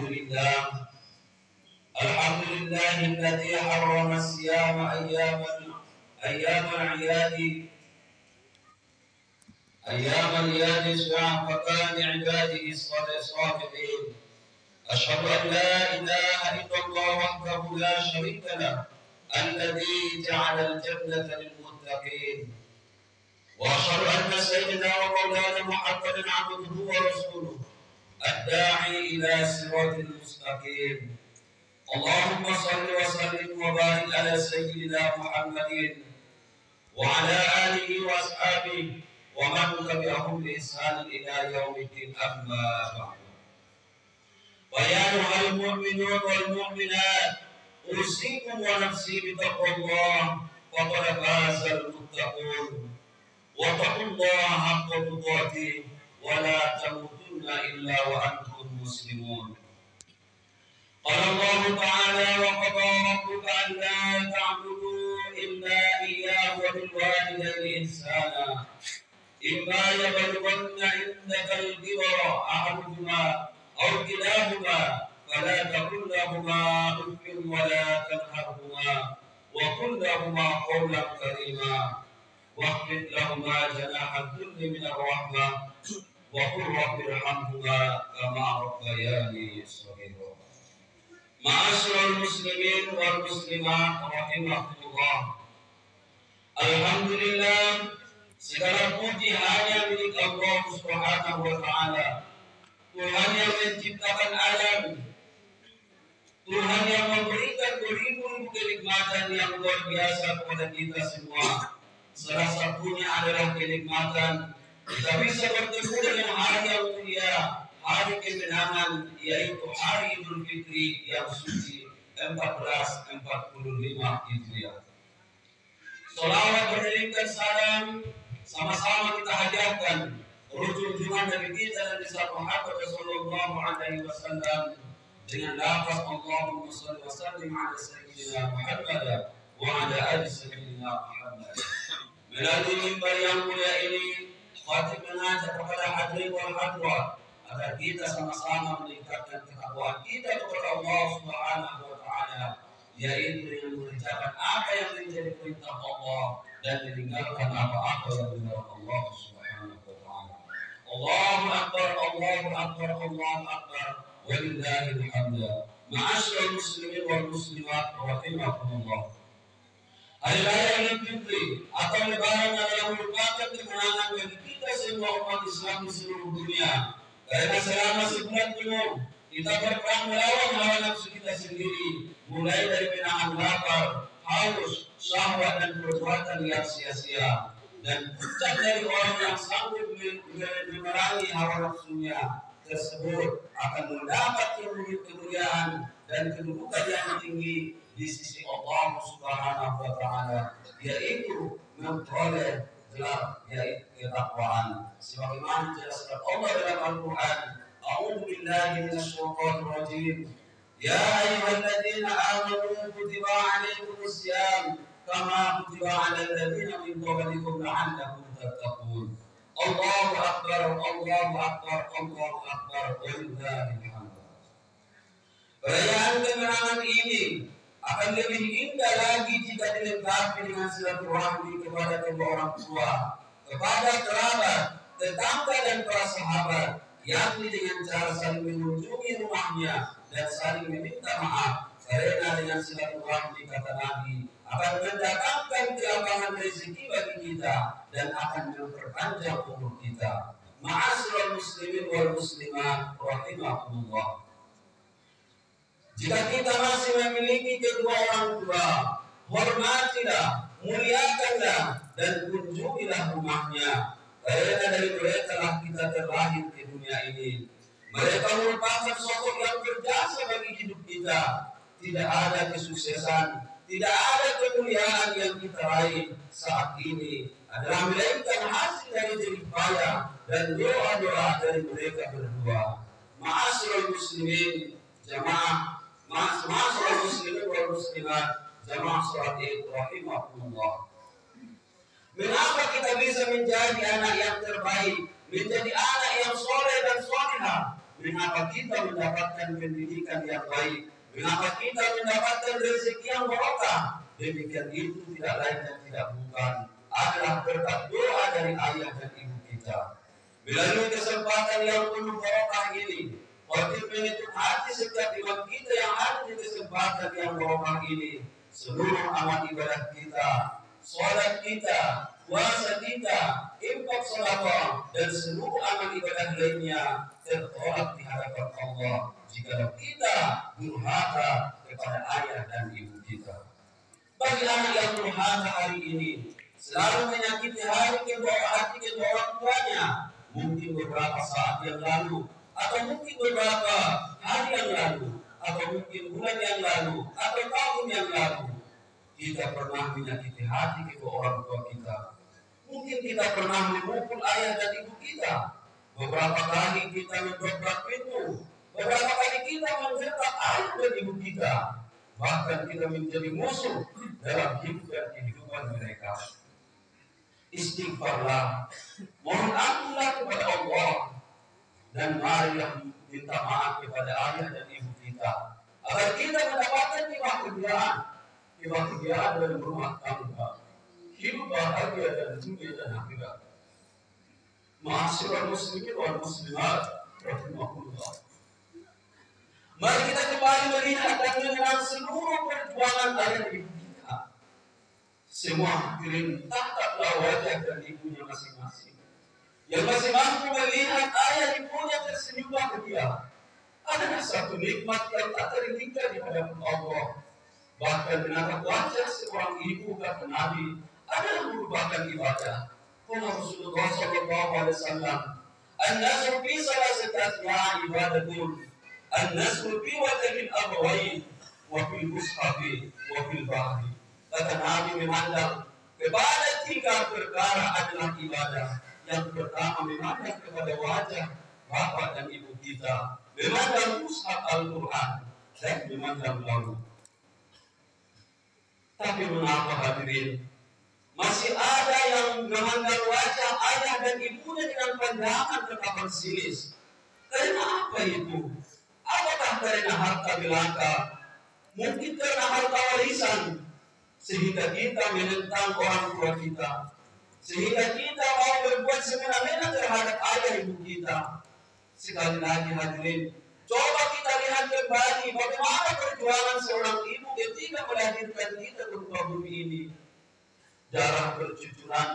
الحمد لله. الحمد لله الذي حرم الصيام أيام أيام العياد. أيام العياد فكان عباده الصالحين أشهد أن لا إله إلا الله وحده لا شريك له الذي جعل الجنة للمتقين. وأشهد أن سيدنا ومولانا محمدا عبده ورسوله. الداعي إلى صراط المستقيم. اللهم صل وسلم وبارك على سيدنا محمد وعلى آله وأصحابه ومن تبعهم بإحسان إلى يوم الدين. أما بعد. ويا أيها المؤمنون والمؤمنات أوصيكم ونفسي بتقوى الله فقد فاز المتقون. واتقوا الله حق تقاته ولا تموتن إلا وأنتم مسلمون. قال الله تعالى وقضى ربك ألا تعبدوا إلا إياه وبالوالدين إحسانا. إما يبلغن عندك الكبر أحدهما أو كلاهما فلا تقل لهما أف ولا تنهرهما وقل لهما قولا كريما. واخفض لهما جناح الذل من الرحمة وقل رب ارحمهما كما ربياني صغيرا معاشر المسلمين والمسلمات رحمكم الله الحمد لله segala puji hanya milik Allah Subhanahu wa taala Tuhan yang menciptakan alam Tuhan yang memberikan beribu-ribu kenikmatan yang luar biasa kepada kita semua salah satunya adalah kenikmatan kita bisa bertemu dengan hari yang mulia hari kemenangan yaitu hari Idul Fitri yang suci 1445 Hijriah. Salawat beriringkan salam sama-sama kita hadiahkan junjungan Nabi kita Nabi Muhammad Sallallahu Alaihi Wasallam dengan lafaz Allahumma salli wa sallim ala sayyidina Muhammad wa ala ali sayyidina Muhammad. Melalui mimbar yang mulia ini, Khatib mengajak kepada hadirin wal hadrat agar kita sama-sama meningkatkan ketakwaan kita kepada Allah Subhanahu wa taala yaitu dengan mengerjakan apa yang menjadi perintah Allah dan meninggalkan apa-apa yang dilarang Allah Subhanahu wa taala. Allahu akbar, Allahu akbar, Allahu akbar. Walillahil hamd. Ma'asyiral muslimin wal muslimat rahimakumullah. Hari Raya Idul Fitri atau Lebaran adalah merupakan kemenangan bagi semua umat Islam di seluruh dunia. Karena selama sebulan penuh kita berperang melawan hawa nafsu kita sendiri, mulai dari menahan lapar, haus, syahwat dan perbuatan yang sia-sia. Dan puncak dari orang yang sanggup memerangi hawa nafsunya tersebut akan mendapat kemuliaan dan kedudukan yang tinggi di sisi Allah Subhanahu wa taala yaitu memperoleh gelar yaitu ketakwaan sebagaimana dijelaskan Allah dalam Al-Qur'an A'udzu billahi minasyaitonir rajim. Ya ayyuhalladzina amanu kutiba 'alaikumus syiyam kama kutiba 'alal ladzina min qablikum la'allakum tattaqun. Allahu akbar Allahu akbar Allahu akbar walillahi hamd Perayaan kemenangan ini akan lebih indah lagi jika dilengkapi dengan silaturahmi kepada kedua orang tua, kepada kerabat, tetangga dan para sahabat, yakni dengan cara saling mengunjungi rumahnya dan saling meminta maaf. Karena dengan silaturahmi kata Nabi akan mendatangkan kelapangan rezeki bagi kita dan akan memperpanjang umur kita. Ma'asyiral muslimin wal muslimat rahimakumullah. Jika kita masih memiliki kedua orang tua, hormatilah, muliakanlah, dan kunjungilah rumahnya. Karena dari mereka lah kita terlahir di dunia ini. Mereka merupakan sosok yang berjasa bagi hidup kita. Tidak ada kesuksesan, tidak ada kemuliaan yang kita raih saat ini adalah melainkan hasil dari jerih payah dan doa-doa dari mereka berdua. Ma'asyiral muslimin, jamaah Masyarakat muslimin muslimat jamaah salat id rahimahumullah. Mengapa kita bisa menjadi anak yang terbaik, menjadi anak yang soleh dan solehah, mengapa kita mendapatkan pendidikan yang baik, mengapa kita mendapatkan rezeki yang barokah. Demikian itu tidak lain dan tidak bukan adalah berkat doa dari ayah dan ibu kita. Melalui kesempatan yang penuh barokah ini, wajib hati setiap imam kita yang ada di kesempatan yang barokah ini. Seluruh amal ibadah kita, sholat kita, puasa kita, infak salawat dan seluruh amal ibadah lainnya tertolak di hadapan Allah jika kita durhaka kepada ayah dan ibu kita. Bagi anak yang durhaka hari ini, selalu menyakiti hari kedua hati kedua orang tuanya, mungkin beberapa saat yang lalu, atau mungkin beberapa hari yang lalu, atau mungkin bulan yang lalu, atau tahun yang lalu, kita pernah menyakiti hati kedua orang tua kita Mungkin kita pernah memukul ayah dan ibu kita. Beberapa kali kita mendobrak pintu. Beberapa kali kita menjerat ayah dan ibu kita. Bahkan kita menjadi musuh dalam hidup dan kehidupan mereka. Istighfarlah. Mohon ampunlah kepada Allah. Dan marilah minta maaf kepada ayah dan ibu kita. Agar kita mendapatkan kebahagiaan. Kebahagiaan dalam rumah tangga hidup bahagia dan dunia dan akhirat. Ma'asyiral muslimin wal muslimat rahimahullah. Mari kita kembali melihat dan mengenal seluruh perjuangan ayah ibu kita. Semua hadirin tataplah wajah dan ibunya masing-masing. Yang masih mampu melihat ayah ibunya tersenyum bahagia adalah satu nikmat yang tak terhingga di hadapan Allah. Bahkan menatap wajah seorang ibu kata Nabi adalah merupakan ibadah. Kata Rasulullah Sallallahu Alaihi Wasallam, "An-nasru fi salasati asma'a ibadatun. An-nasru fi wajhin abawain wa fil mushafi wa fil bahri." Kata Nabi memandang kepada tiga perkara adalah ibadah. Yang pertama memandang kepada wajah bapak dan ibu kita, memandang mushaf Al-Quran dan memandang lalu. Tapi mengapa hadirin masih ada yang memandang wajah ayah dan ibunya dengan pandangan kekapan sinis. Karena apa itu? Apakah karena harta belaka? Mungkin karena harta warisan. Sehingga kita menentang orang tua kita. Sehingga kita mau berbuat semena-mena terhadap ayah ibu kita. Sekali lagi hadirin, coba kita lihat kembali bagaimana perjuangan seorang ibu ketika melahirkan kita ke muka bumi ini darah bercucuran,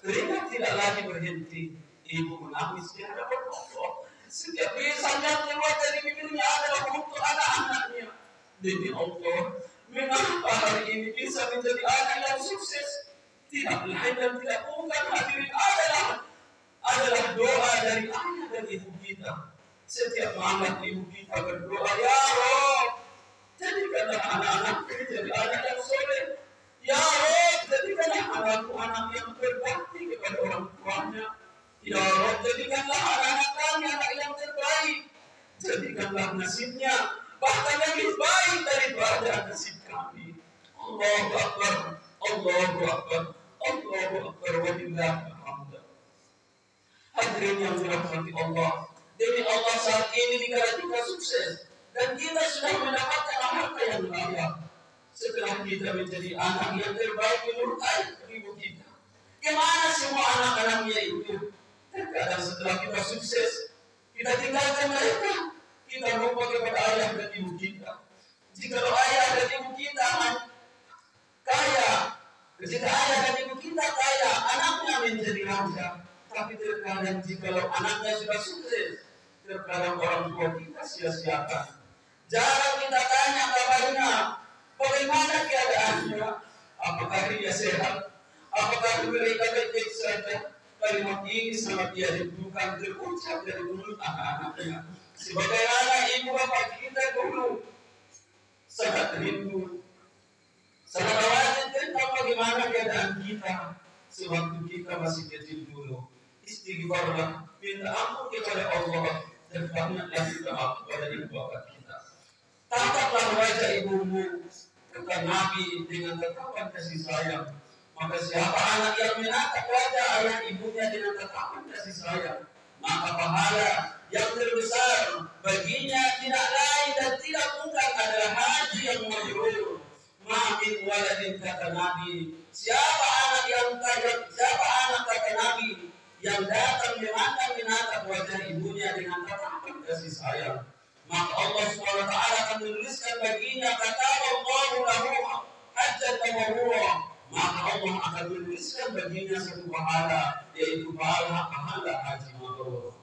keringat tidak lagi berhenti. Ibu menangis di hadapan Allah. Setiap yang keluar dari bibirnya adalah untuk anak-anaknya. Demi Allah, mengapa hari ini bisa menjadi anak yang sukses? Tidak dan tidak bukan hadirin adalah adalah doa dari ayah dan ibu kita. Setiap malam ibu kita berdoa, Ya Rob, jadikanlah anak-anak jadi anak yang soleh. Ya Rob, jadikanlah anakku anak yang berbakti kepada orang tuanya. Ya Rob, jadikanlah anak-anak kami anak yang terbaik. Jadikanlah nasibnya bahkan lebih baik daripada nasib kami. Allahu Akbar, Allahu Akbar, Allahu Akbar, wa Hadirin yang dirahmati Allah, demi Allah saat ini dikala kita sukses dan kita sudah mendapatkan harta yang layak setelah kita menjadi anak yang terbaik menurut ibu kita. Gimana semua anak-anaknya itu? Terkadang setelah kita sukses, kita tinggalkan mereka. Kita lupa kepada ayah dan ibu kita. Jika ayah dan ibu kita kaya, jika ayah dan ibu kita kaya, anaknya menjadi raja. Tapi terkadang jika anaknya sudah sukses, terkadang orang tua kita sia-siakan. Jarang kita tanya kabarnya, Bagaimana keadaannya? Apakah dia sehat? Apakah mereka baik-baik saja? Kalimat ini sangat dia rindukan terucap dari mulut anak-anaknya. Sebagai anak ibu bapak kita dulu sangat rindu. Sangat tentang bagaimana keadaan kita sewaktu kita masih kecil dulu. Istighfarlah, minta ampun kepada Allah dan bangunlah kita maaf kepada ibu bapak kita. Tataplah wajah ibumu kata Nabi dengan tetapan kasih sayang. Maka siapa anak yang menatap wajah ayah ibunya dengan tetapan kasih sayang, maka pahala yang terbesar baginya tidak lain dan tidak bukan adalah haji yang mabrur. Mamin waladin kata Nabi. Siapa anak yang siapa anak kata Nabi yang datang memandang menatap wajah ibunya dengan tatapan kasih sayang. Maka Allah SWT akan menuliskan baginya kata Allah lahu hajjat mabrurah maka Allah akan menuliskan baginya satu pahala yaitu pahala pahala haji mabrur.